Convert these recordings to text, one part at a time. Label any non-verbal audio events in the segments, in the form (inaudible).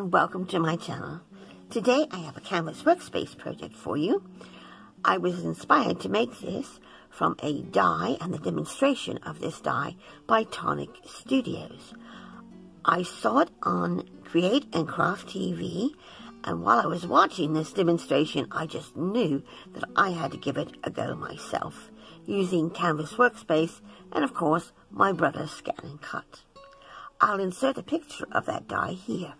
And welcome to my channel. Today I have a canvas workspace project for you. I was inspired to make this from a die and the demonstration of this die by Tonic Studios. I saw it on Create and Craft TV and while I was watching this demonstration I just knew that I had to give it a go myself using Canvas Workspace and of course my brother's Scan and Cut. I'll insert a picture of that die here.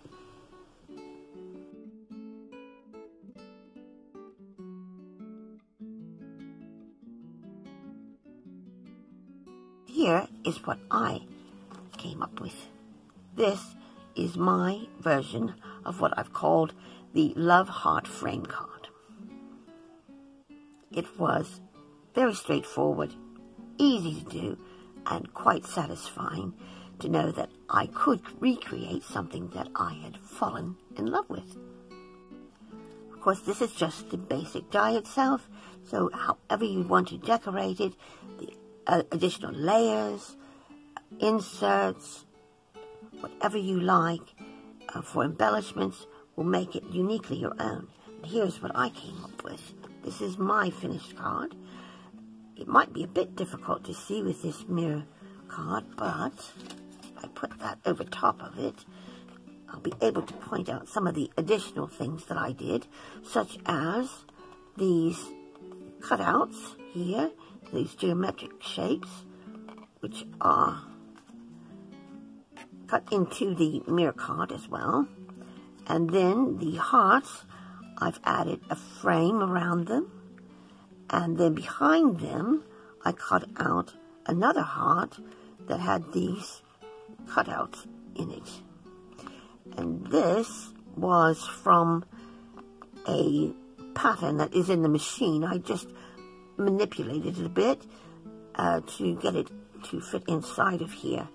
Here is what I came up with. This is my version of what I've called the Love Heart frame card. It was very straightforward, easy to do, and quite satisfying to know that I could recreate something that I had fallen in love with. Of course, this is just the basic die itself, so however you want to decorate it, uh, additional layers, inserts, whatever you like uh, for embellishments will make it uniquely your own. And here's what I came up with. This is my finished card. It might be a bit difficult to see with this mirror card, but if I put that over top of it, I'll be able to point out some of the additional things that I did, such as these cutouts here, these geometric shapes, which are cut into the mirror card as well. And then the hearts, I've added a frame around them. And then behind them, I cut out another heart that had these cutouts in it. And this was from a pattern that is in the machine. I just manipulated it a bit uh, to get it to fit inside of here.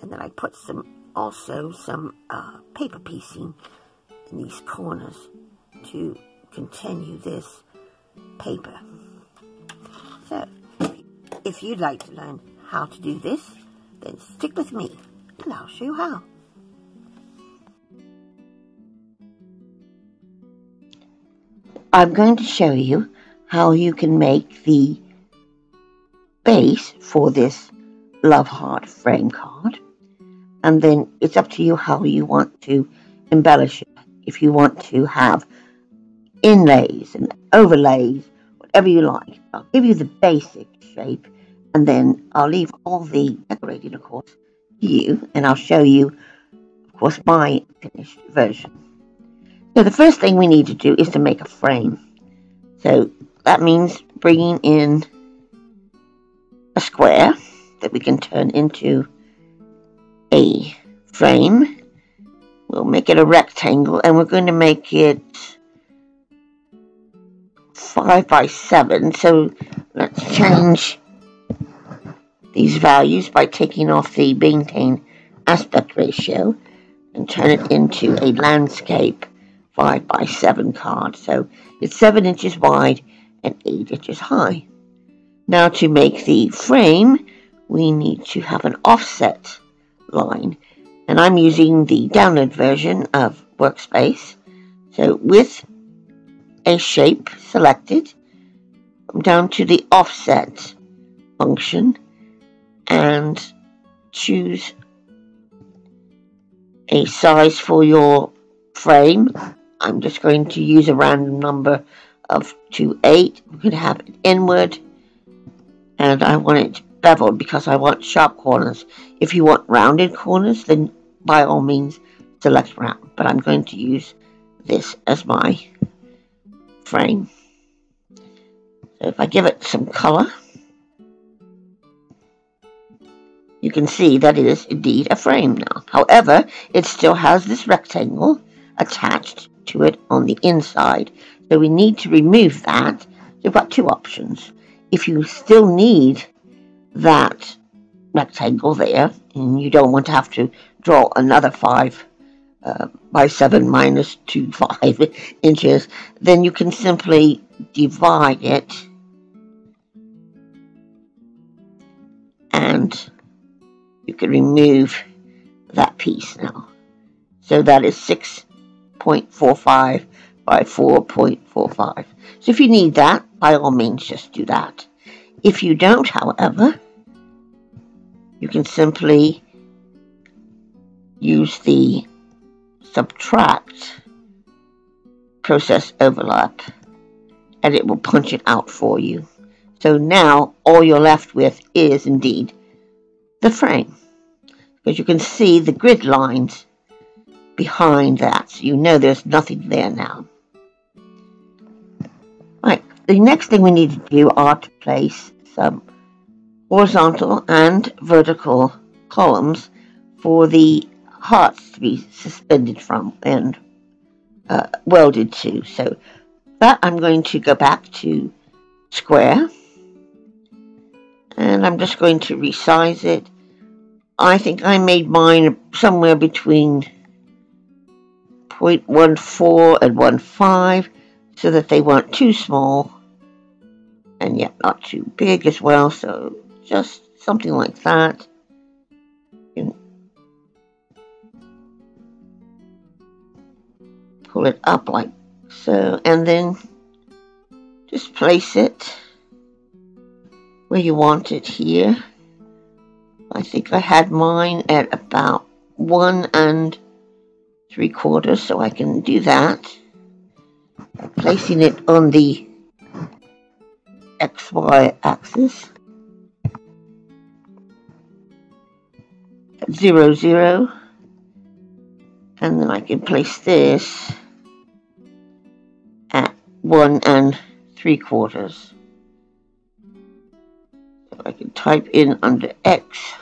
And then I put some, also some uh, paper piecing in these corners to continue this paper. So, if you'd like to learn how to do this, then stick with me and I'll show you how. I'm going to show you how you can make the base for this Love Heart frame card. And then it's up to you how you want to embellish it. If you want to have inlays and overlays, whatever you like. I'll give you the basic shape and then I'll leave all the decorating, of course, to you, and I'll show you, of course, my finished version. So the first thing we need to do is to make a frame. So that means bringing in a square that we can turn into a frame. We'll make it a rectangle, and we're going to make it 5 by 7. So let's change these values by taking off the maintain aspect ratio and turn it into a landscape 5 by 7 card. So it's 7 inches wide and 8 inches high. Now to make the frame, we need to have an offset line. And I'm using the download version of Workspace. So with a shape selected, I'm down to the offset function and choose a size for your frame. I'm just going to use a random number of 2, 8. We could have it inward and I want it beveled because I want sharp corners. If you want rounded corners, then by all means select round. But I'm going to use this as my frame. So if I give it some color, you can see that it is indeed a frame now. However, it still has this rectangle attached to it on the inside. So we need to remove that. You've got two options. If you still need that rectangle there, and you don't want to have to draw another 5 uh, by 7 minus 2, (laughs) 5 inches, then you can simply divide it and you can remove that piece now. So that is 6.45 by 4.45. So if you need that, by all means, just do that. If you don't, however, you can simply use the subtract process overlap and it will punch it out for you. So now all you're left with is indeed the frame because you can see the grid lines behind that so you know there's nothing there now. The next thing we need to do are to place some horizontal and vertical columns for the hearts to be suspended from and uh, welded to. So that I'm going to go back to square and I'm just going to resize it. I think I made mine somewhere between 0.14 and 1.5 so that they weren't too small and yet not too big as well so just something like that. Pull it up like so and then just place it where you want it here. I think I had mine at about one and three quarters so I can do that. Placing it on the XY axis. Zero zero. And then I can place this at one and three quarters. So I can type in under X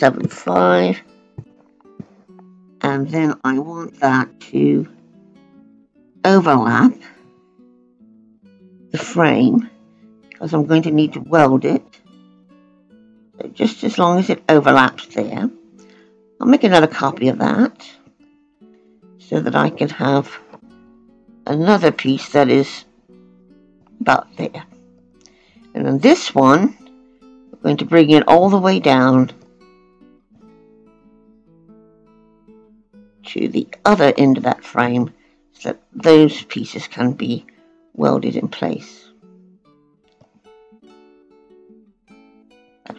0.75 and then I want that to overlap the frame because I'm going to need to weld it. So just as long as it overlaps there. I'll make another copy of that so that I can have another piece that is about there. And then this one, we're going to bring it all the way down to the other end of that frame so that those pieces can be welded in place.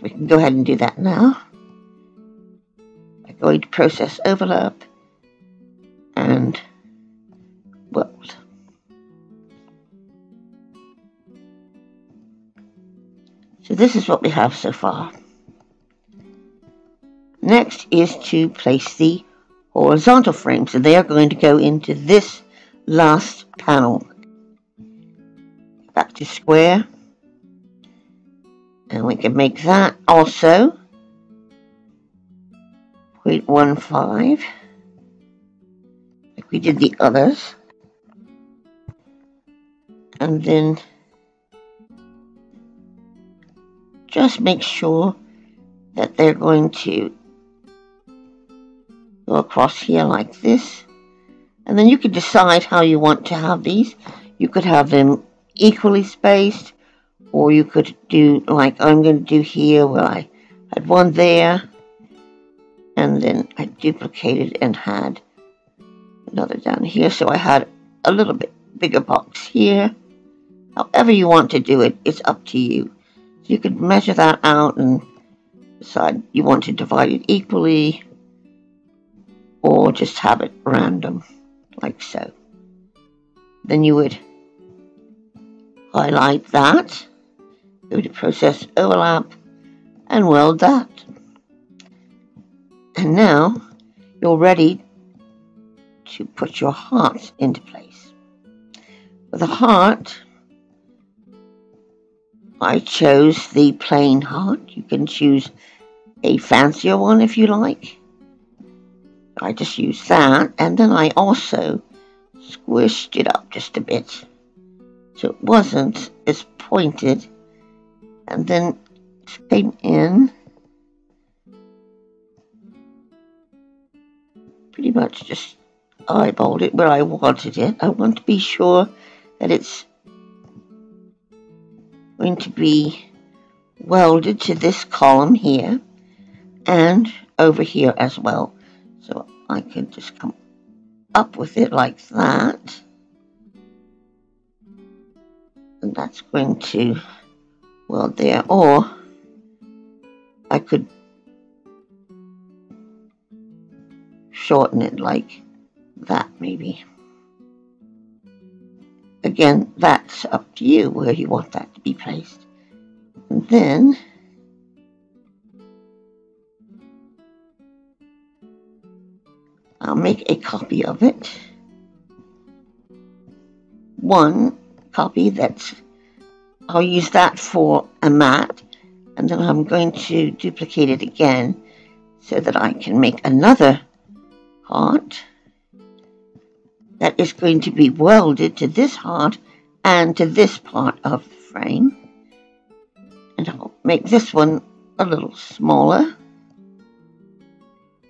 we can go ahead and do that now. I'm going to process overlap and weld. So this is what we have so far. Next is to place the horizontal frames. So they are going to go into this last panel. Back to square. And we can make that also 0.15 like we did the others. And then just make sure that they're going to go across here like this. And then you can decide how you want to have these. You could have them equally spaced, or you could do like I'm going to do here where I had one there, and then I duplicated and had another down here. So I had a little bit bigger box here. However you want to do it, it's up to you. You could measure that out and decide you want to divide it equally or just have it random, like so. Then you would highlight that, go to process overlap, and weld that. And now you're ready to put your heart into place. For the heart, I chose the plain heart. You can choose a fancier one if you like. I just used that and then I also squished it up just a bit so it wasn't as pointed and then came in pretty much just eyeballed it where I wanted it. I want to be sure that it's going to be welded to this column here and over here as well. So I can just come up with it like that. And that's going to weld there. Or I could shorten it like that maybe. Again, that's up to you where you want that to be placed. And then I'll make a copy of it. One copy that's, I'll use that for a mat, and then I'm going to duplicate it again so that I can make another heart that is going to be welded to this heart and to this part of the frame. And I'll make this one a little smaller.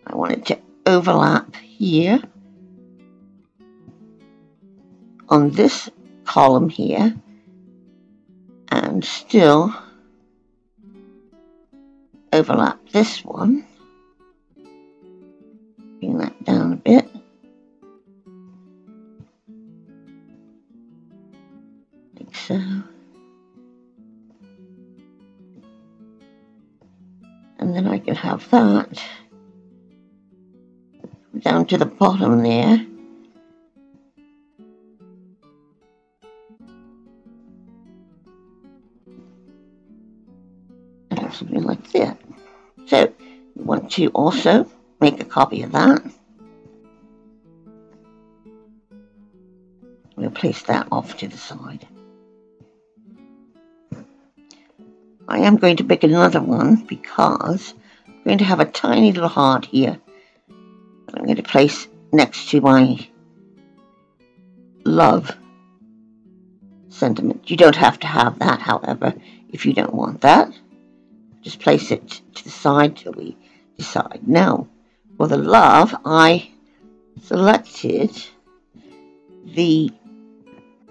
I want it to overlap here on this column here and still overlap this one. Bring that down a bit. Like so. And then I can have that down to the bottom there. Something like that. So, you want to also make a copy of that. We'll place that off to the side. I am going to make another one because I'm going to have a tiny little heart here I'm going to place next to my love sentiment. You don't have to have that, however, if you don't want that. Just place it to the side till we decide. Now, for the love, I selected the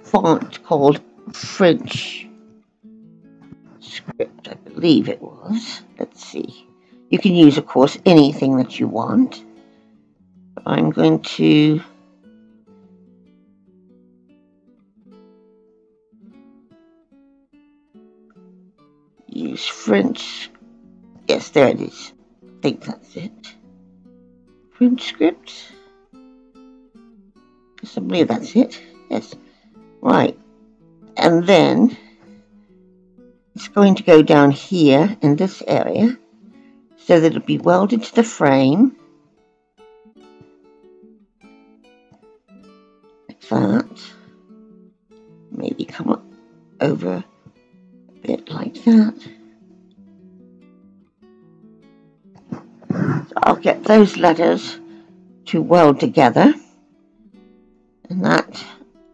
font called French script, I believe it was. Let's see. You can use, of course, anything that you want. I'm going to use French. Yes, there it is. I think that's it. French script. I believe that's it. Yes. Right. And then it's going to go down here in this area so that it'll be welded to the frame. that. Maybe come up over bit like that. So I'll get those letters to weld together. And that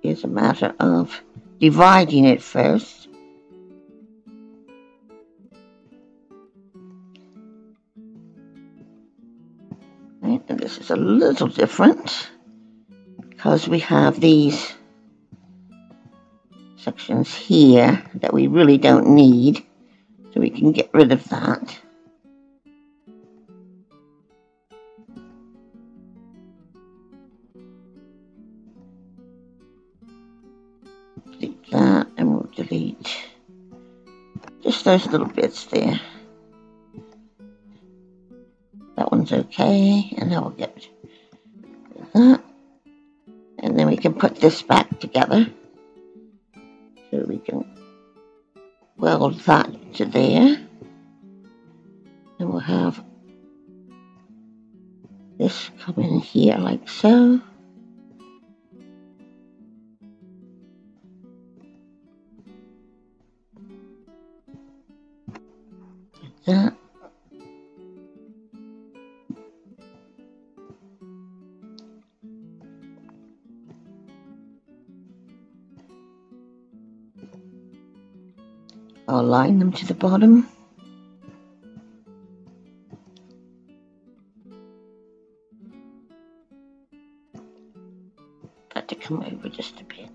is a matter of dividing it first. Right, and this is a little different because we have these sections here that we really don't need so we can get rid of that. Delete that and we'll delete just those little bits there. That one's okay and now we'll get that. And then we can put this back together. To there. And we'll have this come in here like so. I'll line them to the bottom. Got to come over just a bit.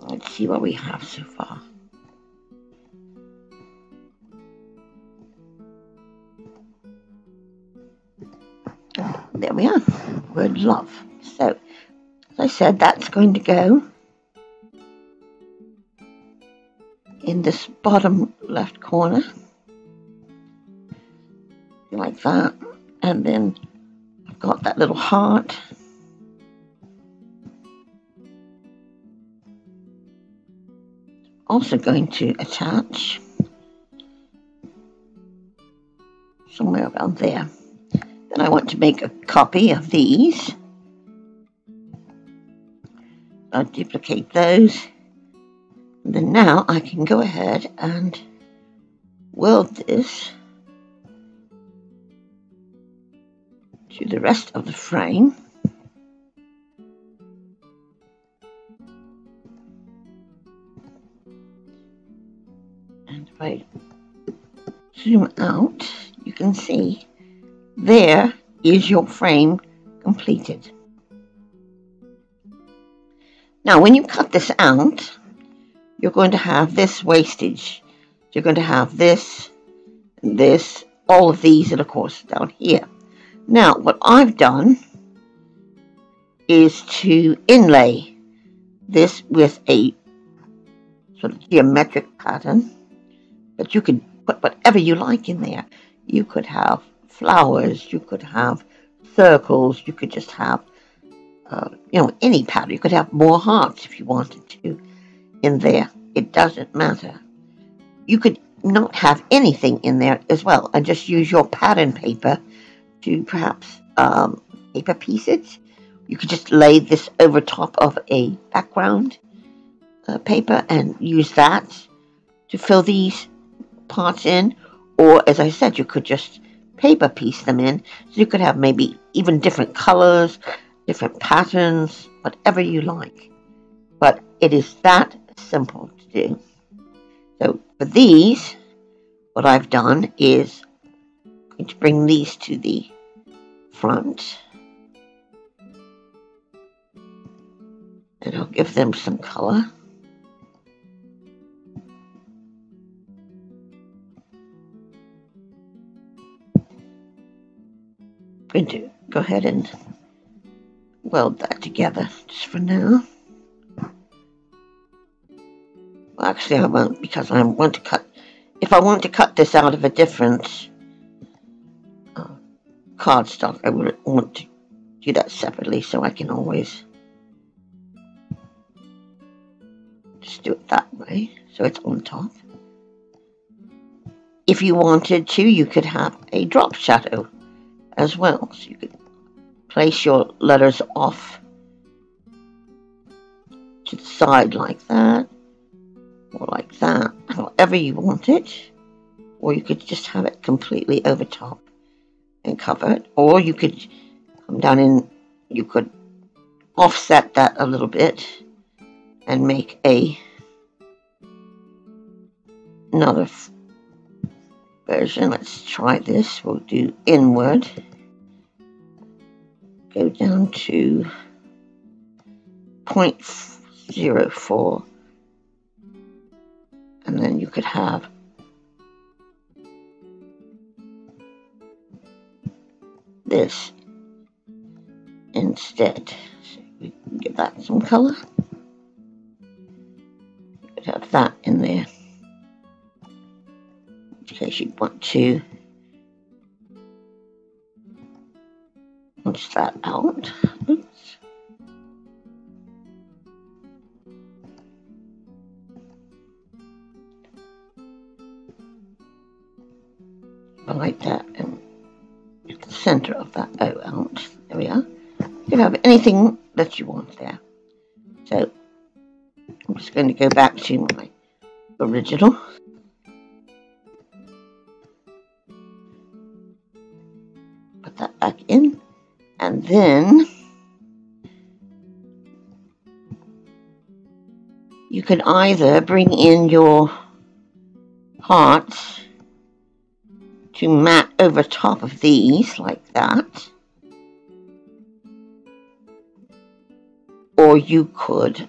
Let's see what we have so far. there we are, word love. So, as I said, that's going to go this bottom left corner, like that, and then I've got that little heart. Also going to attach somewhere around there. Then I want to make a copy of these. I'll duplicate those. Then now I can go ahead and weld this to the rest of the frame. And if I zoom out, you can see there is your frame completed. Now, when you cut this out, you're going to have this wastage. You're going to have this, this, all of these, and of course down here. Now, what I've done is to inlay this with a sort of geometric pattern, but you can put whatever you like in there. You could have flowers, you could have circles, you could just have, uh, you know, any pattern. You could have more hearts if you wanted to in there. It doesn't matter. You could not have anything in there as well and just use your pattern paper to perhaps um, paper piece it. You could just lay this over top of a background uh, paper and use that to fill these parts in. Or, as I said, you could just paper piece them in. So you could have maybe even different colors, different patterns, whatever you like. But it is that simple do. So for these, what I've done is going to bring these to the front. And I'll give them some color. going to go ahead and weld that together just for now. Actually, I won't because I want to cut. If I want to cut this out of a different uh, cardstock, I would want to do that separately so I can always just do it that way so it's on top. If you wanted to, you could have a drop shadow as well. So you could place your letters off to the side like that, or like that, however you want it. Or you could just have it completely over top and cover it. Or you could come down and you could offset that a little bit and make a another version. Let's try this. We'll do inward. Go down to 0.04. And then you could have this instead. So we can give that some color. You could have that in there in case you want to punch that out. Oops. Center of that O out. There we are. You can have anything that you want there. So I'm just going to go back to my original. Put that back in. And then you can either bring in your hearts over top of these like that. Or you could,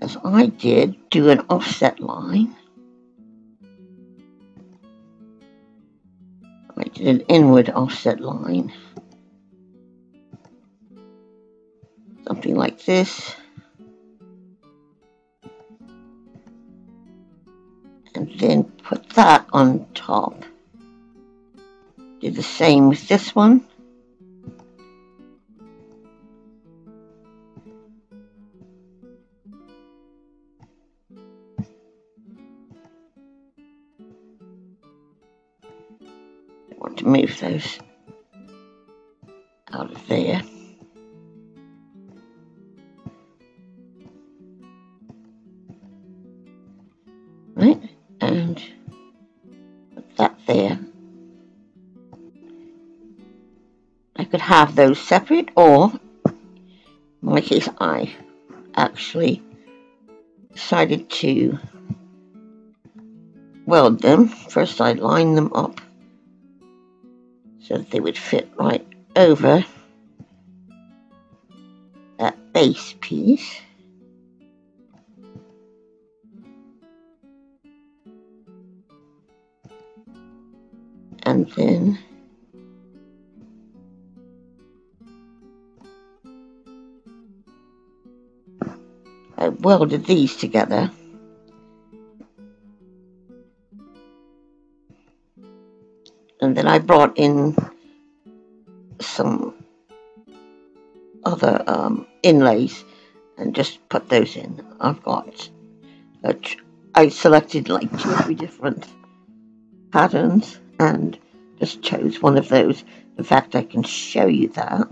as I did, do an offset line. I did an inward offset line. Something like this. and then put that on top. Do the same with this one. I want to move those out of there. Could have those separate or, in my case, I actually decided to weld them. First I line them up so that they would fit right over that base piece. And then I welded these together. And then I brought in some other um, inlays and just put those in. I've got, I selected like two or three different patterns and just chose one of those. In fact, I can show you that.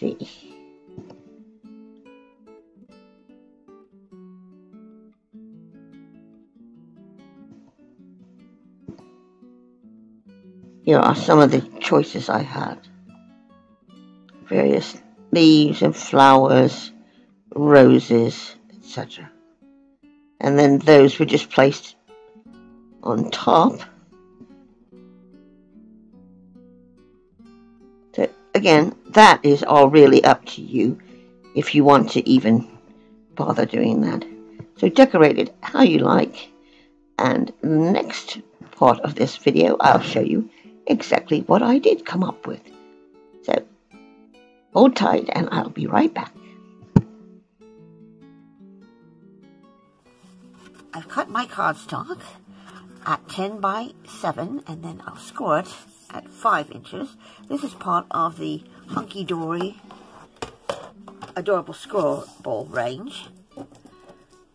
See. Here are some of the choices I had. Various leaves and flowers, roses, etc. And then those were just placed on top. Again, that is all really up to you if you want to even bother doing that. So decorate it how you like. And the next part of this video, I'll show you exactly what I did come up with. So hold tight and I'll be right back. I've cut my cardstock at 10 by 7 and then I'll score it at 5 inches. This is part of the Hunkydory Adorable Scroll ball range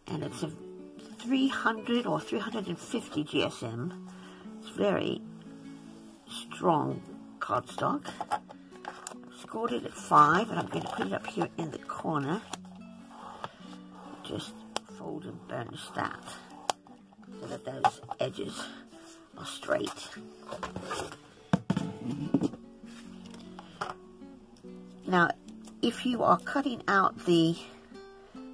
and it's a 300 or 350 GSM. It's very strong cardstock. Scored it at 5 and I'm going to put it up here in the corner. Just fold and burnish that so that those edges are straight. Now, if you are cutting out the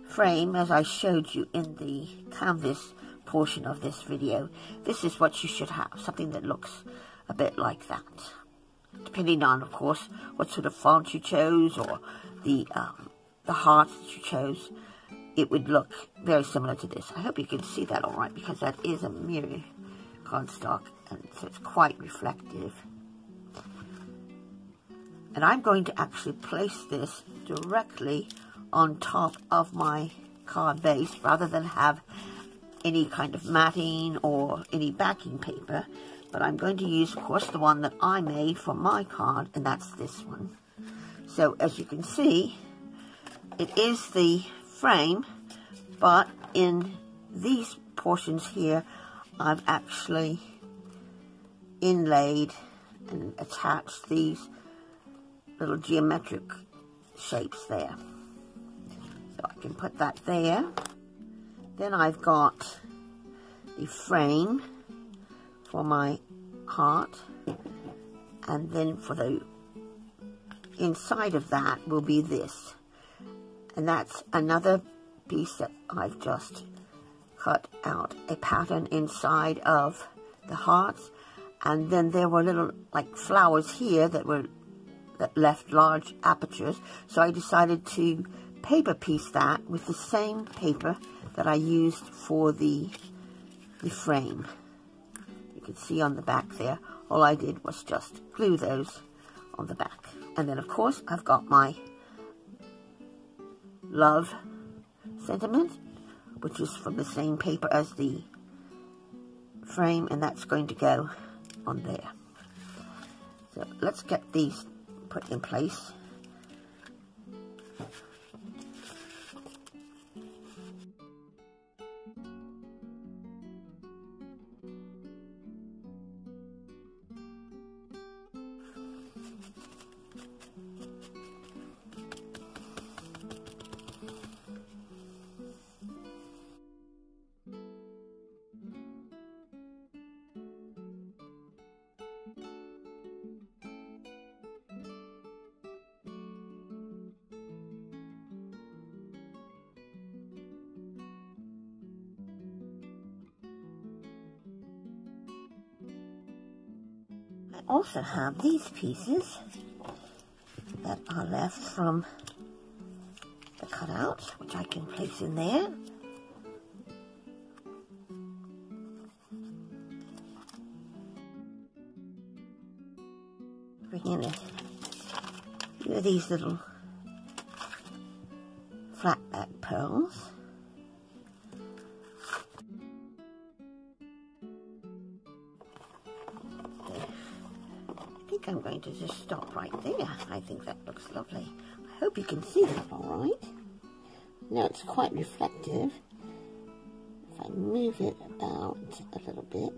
frame as I showed you in the canvas portion of this video, this is what you should have, something that looks a bit like that. Depending on, of course, what sort of font you chose or the, um, the hearts that you chose, it would look very similar to this. I hope you can see that all right because that is a mirror cardstock and so it's quite reflective. And I'm going to actually place this directly on top of my card base rather than have any kind of matting or any backing paper. But I'm going to use, of course, the one that I made for my card, and that's this one. So as you can see, it is the frame, but in these portions here, I've actually inlaid and attached these little geometric shapes there. So I can put that there. Then I've got the frame for my heart. And then for the inside of that will be this. And that's another piece that I've just cut out a pattern inside of the hearts. And then there were little like flowers here that were that left large apertures. So I decided to paper piece that with the same paper that I used for the, the frame. You can see on the back there, all I did was just glue those on the back. And then, of course, I've got my love sentiment, which is from the same paper as the frame, and that's going to go on there. So let's get these put in place. Also have these pieces that are left from the cutout, which I can place in there. Bring in a few of these little flat back pearls. Looks lovely. I hope you can see that all right. Now it's quite reflective. If I move it about a little bit.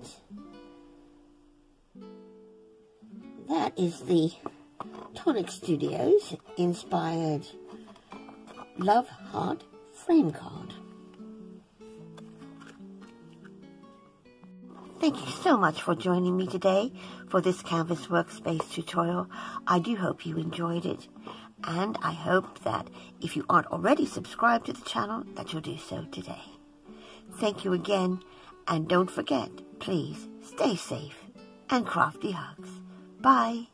That is the Tonic Studios inspired Love Heart frame card. Thank you so much for joining me today for this Canvas Workspace tutorial. I do hope you enjoyed it. And I hope that if you aren't already subscribed to the channel, that you'll do so today. Thank you again. And don't forget, please stay safe and crafty hugs. Bye.